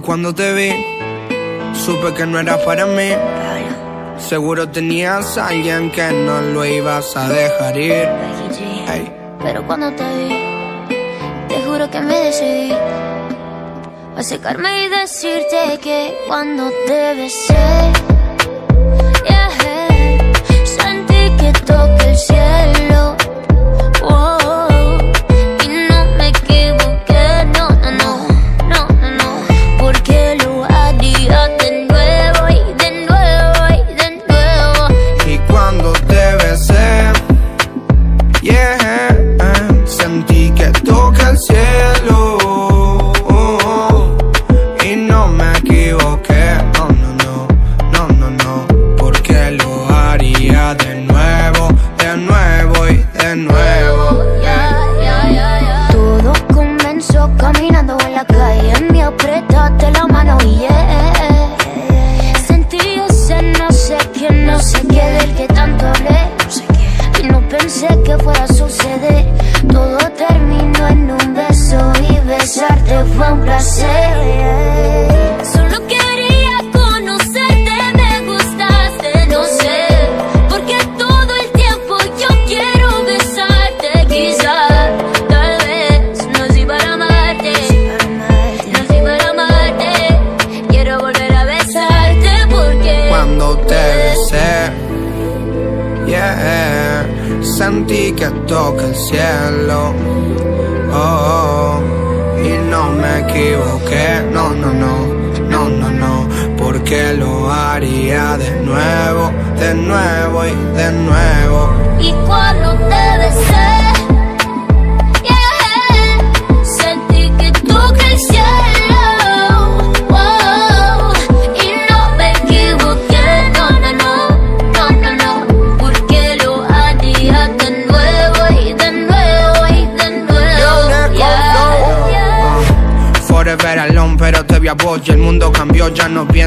cuando te vi, supe que no era para mí. Seguro tenías a alguien que no lo ibas a dejar ir. Pero cuando te vi, te juro que me decidí a secarme y decirte que cuando te besé, sentí que toqué el cielo. que fuera suceder. Todo terminó en un beso y besarte fue un placer. cantica toca el cielo. Oh, oh, y no me equivoqué, no, no, no, no, no, no, porque lo haría de nuevo, de nuevo y de nuevo.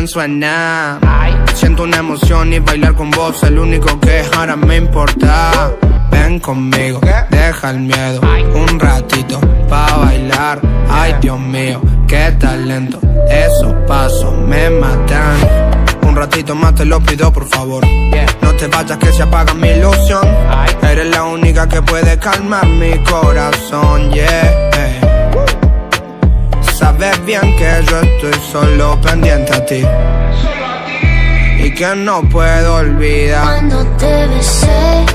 Suena Siento una emoción y bailar con vos el único que ahora me importa. Ven conmigo, deja el miedo un ratito pa bailar. Ay Dios mío, qué talento, esos pasos me matan. Un ratito más te lo pido por favor. No te vayas que se apaga mi ilusión. Eres la única que puede calmar mi corazón, yeah. Sabes bien que yo estoy solo pendiente a ti. Y que no puedo olvidar. Cuando te besé,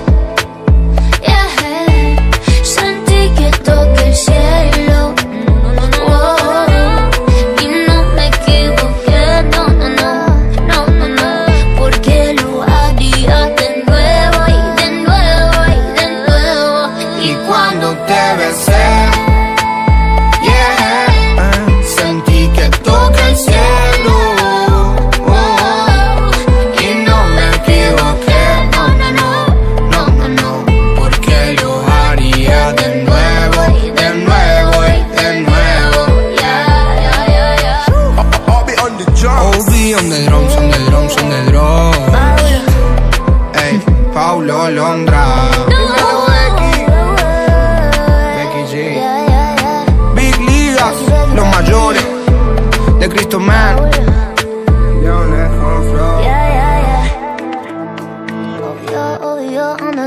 tomar. Leones. Yeah, yeah, yeah. Oh, yo, oh, yo, on the